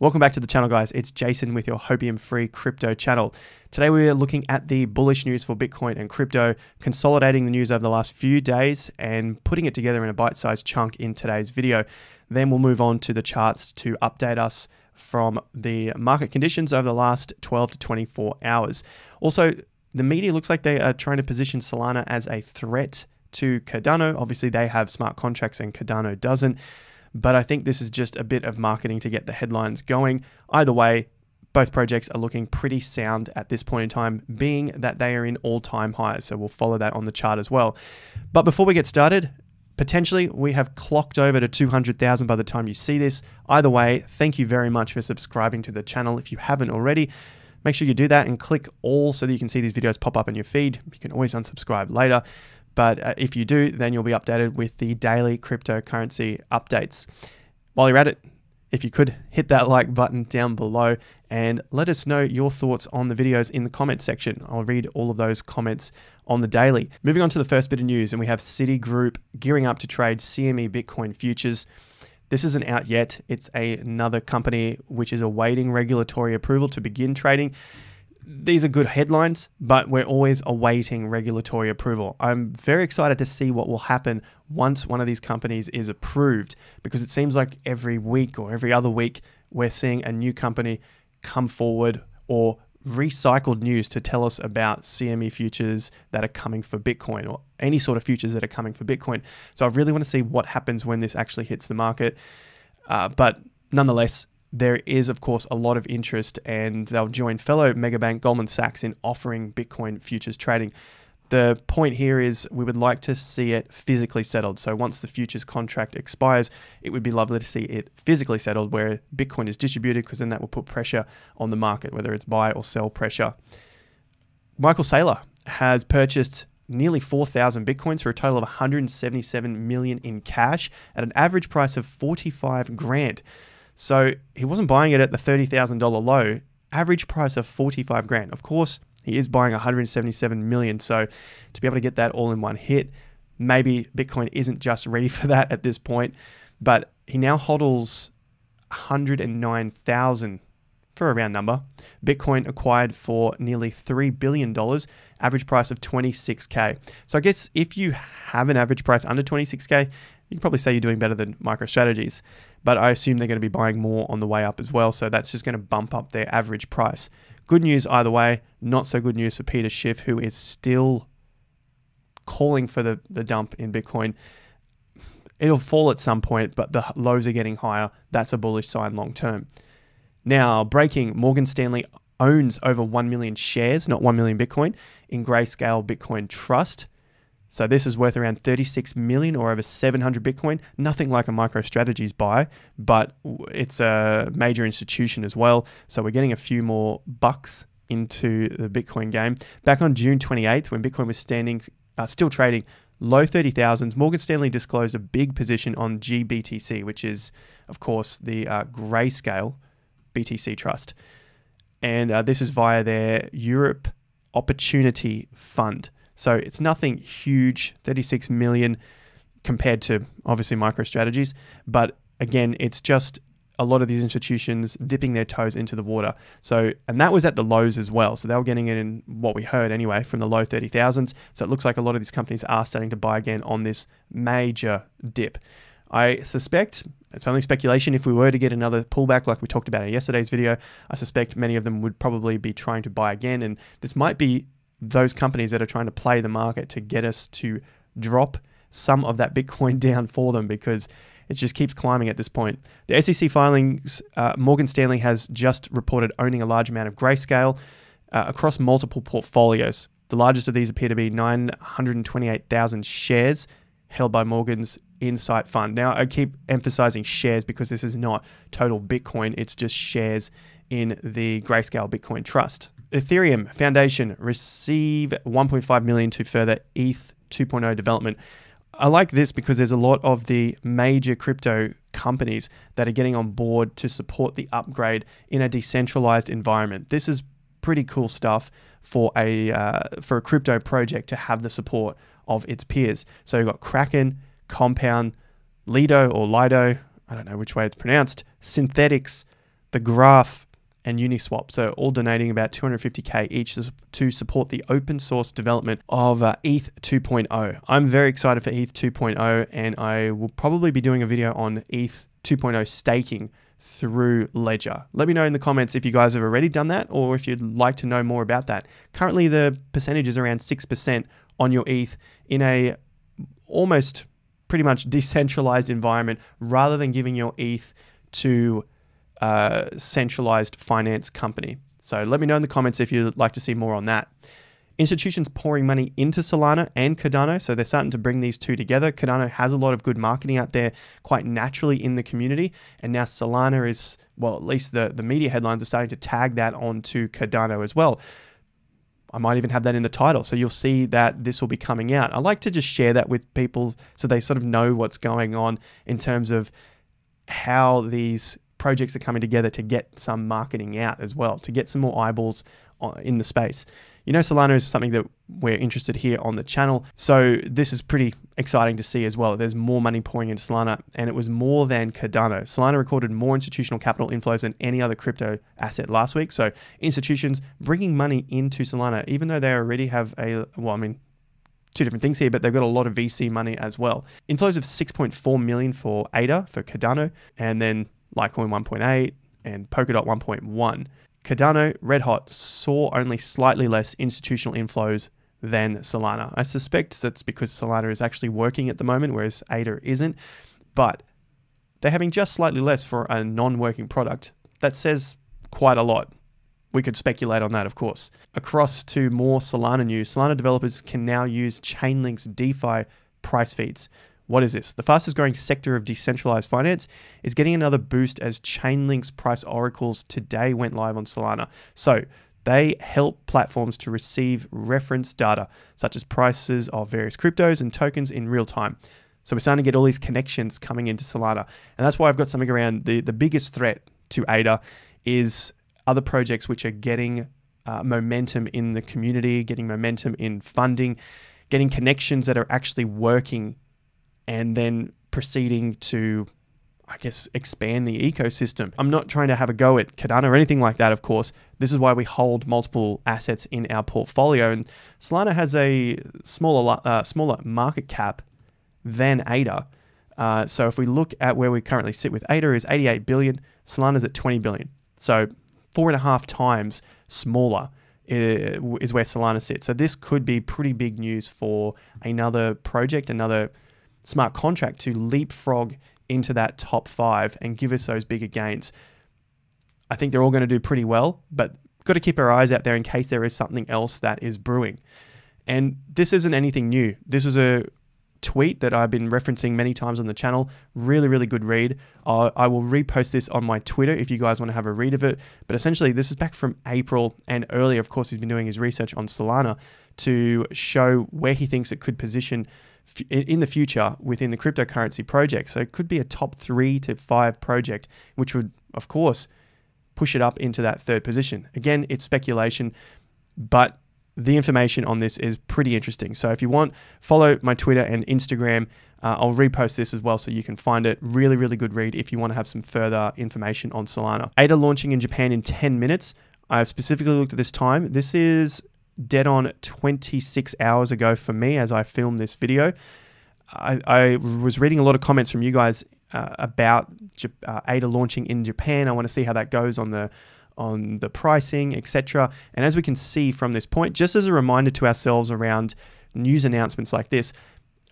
Welcome back to the channel, guys. It's Jason with your Hopium free crypto channel. Today, we are looking at the bullish news for Bitcoin and crypto, consolidating the news over the last few days and putting it together in a bite sized chunk in today's video. Then we'll move on to the charts to update us from the market conditions over the last 12 to 24 hours. Also, the media looks like they are trying to position Solana as a threat to Cardano. Obviously, they have smart contracts and Cardano doesn't but I think this is just a bit of marketing to get the headlines going. Either way, both projects are looking pretty sound at this point in time, being that they are in all time highs. So we'll follow that on the chart as well. But before we get started, potentially we have clocked over to 200,000 by the time you see this. Either way, thank you very much for subscribing to the channel if you haven't already. Make sure you do that and click all so that you can see these videos pop up in your feed. You can always unsubscribe later. But uh, if you do, then you'll be updated with the daily cryptocurrency updates. While you're at it, if you could hit that like button down below and let us know your thoughts on the videos in the comment section. I'll read all of those comments on the daily. Moving on to the first bit of news, and we have Citigroup gearing up to trade CME Bitcoin futures. This isn't out yet. It's a, another company which is awaiting regulatory approval to begin trading these are good headlines, but we're always awaiting regulatory approval. I'm very excited to see what will happen once one of these companies is approved because it seems like every week or every other week we're seeing a new company come forward or recycled news to tell us about CME futures that are coming for Bitcoin or any sort of futures that are coming for Bitcoin. So I really want to see what happens when this actually hits the market. Uh, but nonetheless, there is, of course, a lot of interest, and they'll join fellow megabank Goldman Sachs in offering Bitcoin futures trading. The point here is we would like to see it physically settled. So once the futures contract expires, it would be lovely to see it physically settled where Bitcoin is distributed because then that will put pressure on the market, whether it's buy or sell pressure. Michael Saylor has purchased nearly 4,000 Bitcoins for a total of 177 million in cash at an average price of 45 grand. So he wasn't buying it at the $30,000 low, average price of 45 grand. Of course, he is buying 177 million. So to be able to get that all in one hit, maybe Bitcoin isn't just ready for that at this point, but he now hodls 109,000 for a round number. Bitcoin acquired for nearly $3 billion, average price of 26K. So I guess if you have an average price under 26K, you can probably say you're doing better than MicroStrategies, but I assume they're going to be buying more on the way up as well. So that's just going to bump up their average price. Good news either way, not so good news for Peter Schiff, who is still calling for the, the dump in Bitcoin. It'll fall at some point, but the lows are getting higher. That's a bullish sign long term. Now, breaking Morgan Stanley owns over 1 million shares, not 1 million Bitcoin, in Grayscale Bitcoin Trust. So this is worth around 36 million or over 700 Bitcoin. Nothing like a MicroStrategies buy, but it's a major institution as well. So we're getting a few more bucks into the Bitcoin game. Back on June 28th, when Bitcoin was standing, uh, still trading low 30,000s, Morgan Stanley disclosed a big position on GBTC, which is, of course, the uh, grayscale BTC trust. And uh, this is via their Europe Opportunity Fund. So it's nothing huge, 36 million compared to obviously MicroStrategies. But again, it's just a lot of these institutions dipping their toes into the water. So, and that was at the lows as well. So they were getting it in what we heard anyway from the low 30,000s. So it looks like a lot of these companies are starting to buy again on this major dip. I suspect it's only speculation. If we were to get another pullback like we talked about in yesterday's video, I suspect many of them would probably be trying to buy again. And this might be those companies that are trying to play the market to get us to drop some of that Bitcoin down for them because it just keeps climbing at this point. The SEC filings, uh, Morgan Stanley has just reported owning a large amount of grayscale uh, across multiple portfolios. The largest of these appear to be 928,000 shares held by Morgan's Insight Fund. Now, I keep emphasizing shares because this is not total Bitcoin, it's just shares in the Grayscale Bitcoin Trust. Ethereum Foundation receive 1.5 million to further ETH 2.0 development. I like this because there's a lot of the major crypto companies that are getting on board to support the upgrade in a decentralized environment. This is pretty cool stuff for a uh, for a crypto project to have the support of its peers. So you've got Kraken, Compound, Lido or Lido, I don't know which way it's pronounced, Synthetix, the Graph, and Uniswap. So all donating about 250k each to support the open source development of uh, ETH 2.0. I'm very excited for ETH 2.0 and I will probably be doing a video on ETH 2.0 staking through Ledger. Let me know in the comments if you guys have already done that or if you'd like to know more about that. Currently the percentage is around 6% on your ETH in a almost pretty much decentralized environment rather than giving your ETH to uh, centralized finance company. So let me know in the comments if you'd like to see more on that. Institutions pouring money into Solana and Cardano, so they're starting to bring these two together. Cardano has a lot of good marketing out there quite naturally in the community, and now Solana is, well, at least the, the media headlines are starting to tag that onto Cardano as well. I might even have that in the title. So you'll see that this will be coming out. I like to just share that with people so they sort of know what's going on in terms of how these projects are coming together to get some marketing out as well, to get some more eyeballs in the space. You know, Solana is something that we're interested here on the channel. So this is pretty exciting to see as well. There's more money pouring into Solana and it was more than Cardano. Solana recorded more institutional capital inflows than any other crypto asset last week. So institutions bringing money into Solana, even though they already have a, well, I mean, two different things here, but they've got a lot of VC money as well. Inflows of 6.4 million for ADA, for Cardano, and then Litecoin 1.8 and Polkadot 1.1. Cardano, Red Hot, saw only slightly less institutional inflows than Solana. I suspect that's because Solana is actually working at the moment, whereas ADA isn't. But they're having just slightly less for a non working product. That says quite a lot. We could speculate on that, of course. Across to more Solana news, Solana developers can now use Chainlink's DeFi price feeds. What is this? The fastest growing sector of decentralized finance is getting another boost as Chainlink's price oracles today went live on Solana. So they help platforms to receive reference data, such as prices of various cryptos and tokens in real time. So we're starting to get all these connections coming into Solana. And that's why I've got something around the, the biggest threat to ADA is other projects which are getting uh, momentum in the community, getting momentum in funding, getting connections that are actually working and then proceeding to I guess, expand the ecosystem. I'm not trying to have a go at Cardano or anything like that, of course. This is why we hold multiple assets in our portfolio. And Solana has a smaller, uh, smaller market cap than ADA. Uh, so if we look at where we currently sit with ADA is 88 billion, Solana's at 20 billion. So four and a half times smaller uh, is where Solana sits. So this could be pretty big news for another project, another smart contract to leapfrog into that top five and give us those bigger gains. I think they're all going to do pretty well, but got to keep our eyes out there in case there is something else that is brewing. And this isn't anything new. This is a tweet that I've been referencing many times on the channel. Really, really good read. Uh, I will repost this on my Twitter if you guys want to have a read of it. But essentially, this is back from April and earlier. Of course, he's been doing his research on Solana to show where he thinks it could position in the future within the cryptocurrency project. So it could be a top three to five project, which would, of course, push it up into that third position. Again, it's speculation, but the information on this is pretty interesting. So if you want, follow my Twitter and Instagram. Uh, I'll repost this as well so you can find it. Really, really good read if you want to have some further information on Solana. ADA launching in Japan in 10 minutes. I've specifically looked at this time. This is dead on 26 hours ago for me as I filmed this video. I, I was reading a lot of comments from you guys uh, about uh, ADA launching in Japan. I want to see how that goes on the on the pricing, etc. And as we can see from this point, just as a reminder to ourselves around news announcements like this,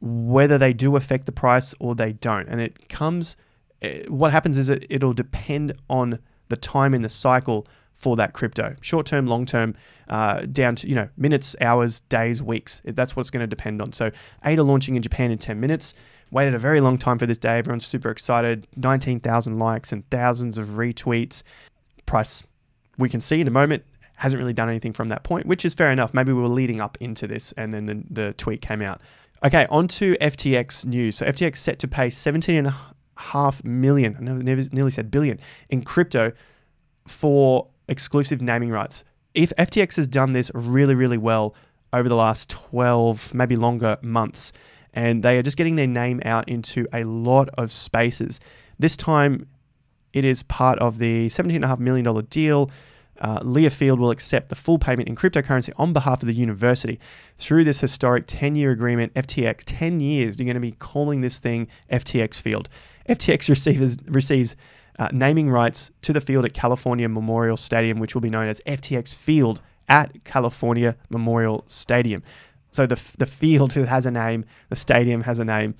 whether they do affect the price or they don't, and it comes. Eh, what happens is it, it'll depend on the time in the cycle for that crypto. Short term, long term, uh, down to you know minutes, hours, days, weeks. That's what it's going to depend on. So ADA launching in Japan in 10 minutes. Waited a very long time for this day. Everyone's super excited. 19,000 likes and thousands of retweets. Price we can see in a moment hasn't really done anything from that point, which is fair enough. Maybe we were leading up into this and then the, the tweet came out. Okay, on to FTX news. So FTX set to pay 17 and a half million, I nearly said billion, in crypto for exclusive naming rights. If FTX has done this really, really well over the last 12, maybe longer months, and they are just getting their name out into a lot of spaces. This time, It is part of the $17.5 million deal. Uh, Learfield will accept the full payment in cryptocurrency on behalf of the university. Through this historic 10 year agreement, FTX, 10 years, you're going to be calling this thing FTX Field. FTX receives, receives uh, naming rights to the field at California Memorial Stadium, which will be known as FTX Field at California Memorial Stadium. So the, the field has a name, the stadium has a name.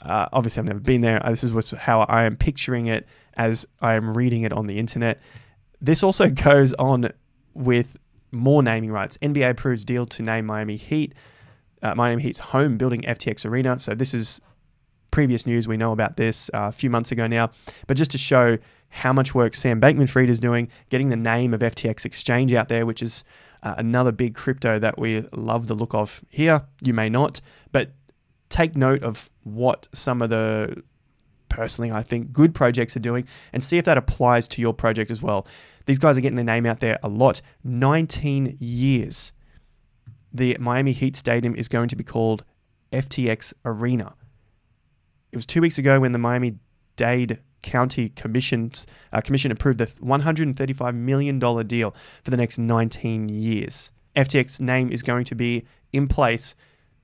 Uh, obviously, I've never been there. This is what's, how I am picturing it as I am reading it on the internet. This also goes on with more naming rights. NBA approves deal to name Miami Heat, uh, Miami Heat's home building FTX Arena. So this is previous news. We know about this uh, a few months ago now. But just to show how much work Sam Bankman Fried is doing, getting the name of FTX Exchange out there, which is uh, another big crypto that we love the look of here. You may not, but take note of what some of the personally I think good projects are doing and see if that applies to your project as well. These guys are getting their name out there a lot. 19 years. The Miami Heat Stadium is going to be called FTX Arena. It was two weeks ago when the Miami Dade County Commission's, uh, Commission approved the $135 million deal for the next 19 years. FTX name is going to be in place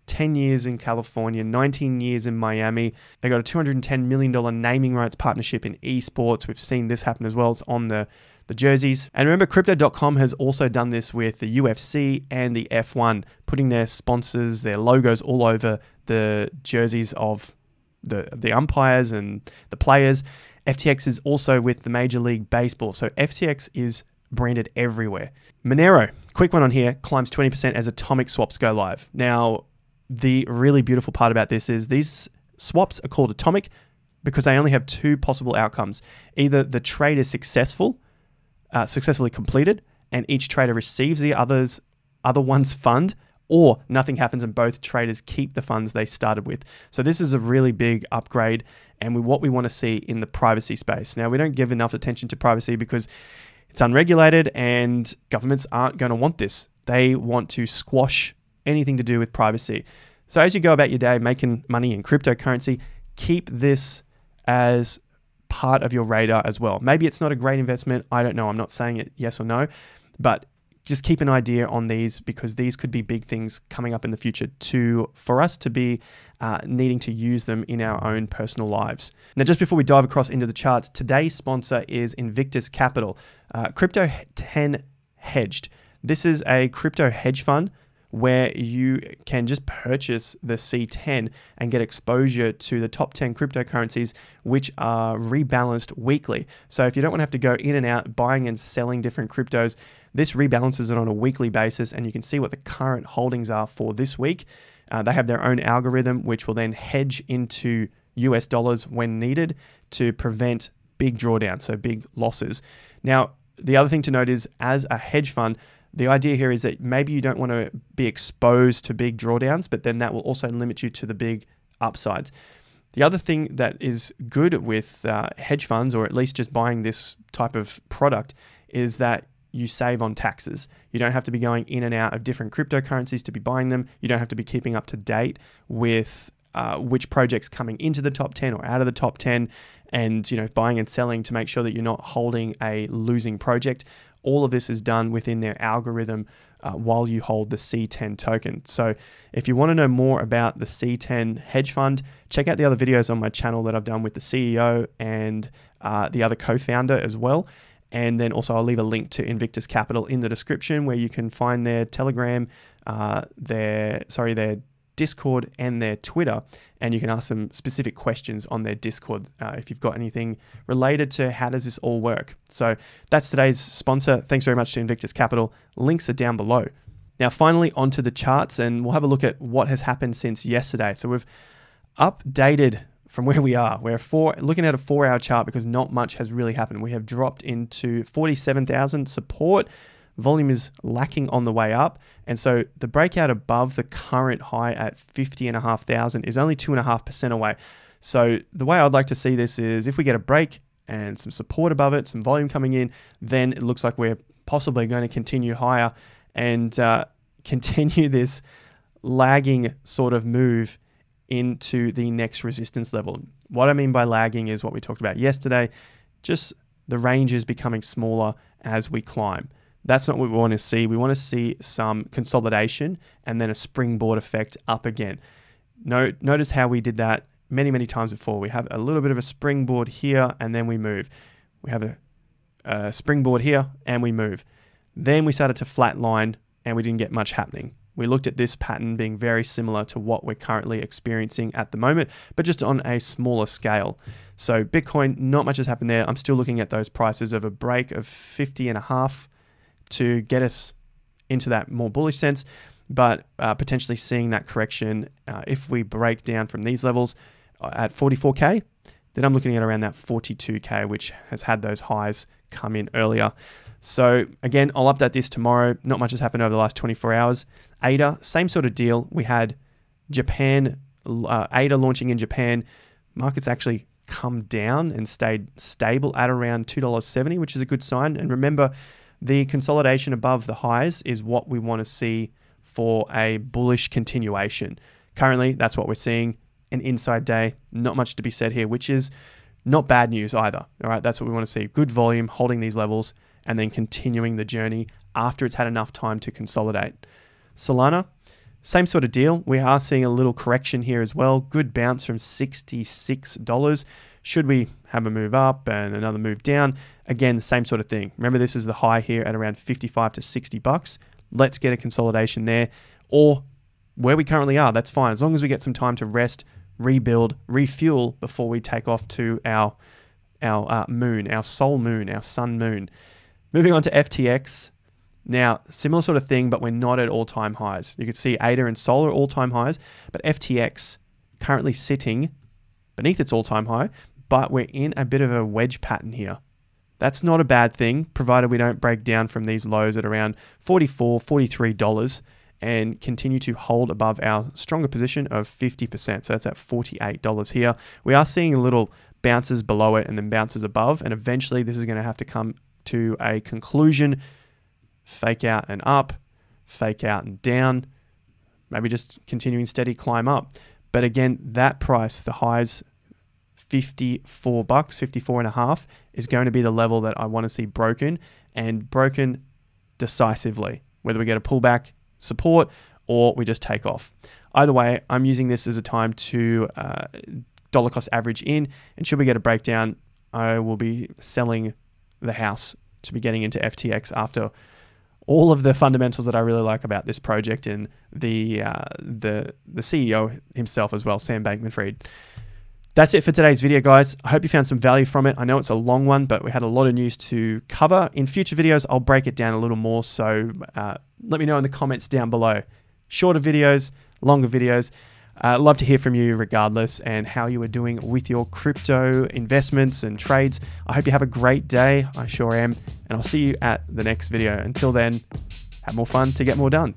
10 years in California, 19 years in Miami. They got a $210 million naming rights partnership in esports. We've seen this happen as well. It's on the, the jerseys. And remember, Crypto.com has also done this with the UFC and the F1, putting their sponsors, their logos all over the jerseys of the, the umpires and the players. FTX is also with the Major League Baseball. So FTX is branded everywhere. Monero, quick one on here, climbs 20% as atomic swaps go live. Now, the really beautiful part about this is these swaps are called atomic because they only have two possible outcomes. Either the trade is successful, uh, successfully completed, and each trader receives the others other one's fund, or nothing happens and both traders keep the funds they started with. So this is a really big upgrade and we, what we want to see in the privacy space. Now we don't give enough attention to privacy because it's unregulated and governments aren't going to want this. They want to squash anything to do with privacy. So as you go about your day making money in cryptocurrency, keep this as part of your radar as well. Maybe it's not a great investment. I don't know. I'm not saying it yes or no, but just keep an idea on these because these could be big things coming up in the future to for us to be uh, needing to use them in our own personal lives. Now, just before we dive across into the charts, today's sponsor is Invictus Capital, uh, Crypto 10 Hedged. This is a crypto hedge fund where you can just purchase the C10 and get exposure to the top 10 cryptocurrencies, which are rebalanced weekly. So if you don't want to have to go in and out buying and selling different cryptos, this rebalances it on a weekly basis, and you can see what the current holdings are for this week. Uh, they have their own algorithm, which will then hedge into US dollars when needed to prevent big drawdowns, so big losses. Now, the other thing to note is as a hedge fund, the idea here is that maybe you don't want to be exposed to big drawdowns, but then that will also limit you to the big upsides. The other thing that is good with uh, hedge funds, or at least just buying this type of product, is that you save on taxes. You don't have to be going in and out of different cryptocurrencies to be buying them. You don't have to be keeping up to date with uh, which projects coming into the top 10 or out of the top 10 and you know buying and selling to make sure that you're not holding a losing project all of this is done within their algorithm uh, while you hold the C10 token. So, if you want to know more about the C10 hedge fund, check out the other videos on my channel that I've done with the CEO and uh, the other co founder as well. And then also, I'll leave a link to Invictus Capital in the description where you can find their Telegram, uh, their sorry, their Discord and their Twitter, and you can ask them specific questions on their Discord uh, if you've got anything related to how does this all work. So that's today's sponsor. Thanks very much to Invictus Capital. Links are down below. Now, finally, onto the charts, and we'll have a look at what has happened since yesterday. So we've updated from where we are. We're four, looking at a four-hour chart because not much has really happened. We have dropped into 47,000 support volume is lacking on the way up. And so the breakout above the current high at 50,500 is only 2.5% away. So the way I'd like to see this is if we get a break and some support above it, some volume coming in, then it looks like we're possibly going to continue higher and uh, continue this lagging sort of move into the next resistance level. What I mean by lagging is what we talked about yesterday, just the range is becoming smaller as we climb. That's not what we want to see. We want to see some consolidation and then a springboard effect up again. Note, notice how we did that many, many times before. We have a little bit of a springboard here and then we move. We have a, a springboard here and we move. Then we started to flatline and we didn't get much happening. We looked at this pattern being very similar to what we're currently experiencing at the moment, but just on a smaller scale. So Bitcoin, not much has happened there. I'm still looking at those prices of a break of 50 and a half to get us into that more bullish sense, but uh, potentially seeing that correction uh, if we break down from these levels uh, at 44k, then I'm looking at around that 42k, which has had those highs come in earlier. So again, I'll update this tomorrow. Not much has happened over the last 24 hours. ADA, same sort of deal. We had Japan, uh, ADA launching in Japan. Markets actually come down and stayed stable at around $2.70, which is a good sign. And remember, the consolidation above the highs is what we want to see for a bullish continuation. Currently, that's what we're seeing. An inside day, not much to be said here, which is not bad news either. All right, that's what we want to see. Good volume, holding these levels and then continuing the journey after it's had enough time to consolidate. Solana, same sort of deal. We are seeing a little correction here as well. Good bounce from $66. Should we have a move up and another move down? Again, the same sort of thing. Remember, this is the high here at around 55 to 60 bucks. Let's get a consolidation there. Or where we currently are, that's fine. As long as we get some time to rest, rebuild, refuel before we take off to our, our uh, moon, our Sol moon, our sun moon. Moving on to FTX. Now, similar sort of thing, but we're not at all time highs. You can see ADA and Sol are all time highs, but FTX currently sitting beneath its all time high, but we're in a bit of a wedge pattern here. That's not a bad thing, provided we don't break down from these lows at around $44, $43 and continue to hold above our stronger position of 50%. So that's at $48 here. We are seeing little bounces below it and then bounces above, and eventually this is going to have to come to a conclusion, fake out and up, fake out and down, maybe just continuing steady climb up. But again, that price, the highs 54 bucks, 54 and a half is going to be the level that I want to see broken and broken decisively, whether we get a pullback support or we just take off. Either way, I'm using this as a time to uh, dollar cost average in, and should we get a breakdown, I will be selling the house to be getting into FTX after all of the fundamentals that I really like about this project and the uh, the the CEO himself as well, Sam Bankman-Fried. That's it for today's video, guys. I hope you found some value from it. I know it's a long one, but we had a lot of news to cover. In future videos, I'll break it down a little more. So uh, let me know in the comments down below. Shorter videos, longer videos. Uh, love to hear from you regardless and how you are doing with your crypto investments and trades. I hope you have a great day. I sure am. And I'll see you at the next video. Until then, have more fun to get more done.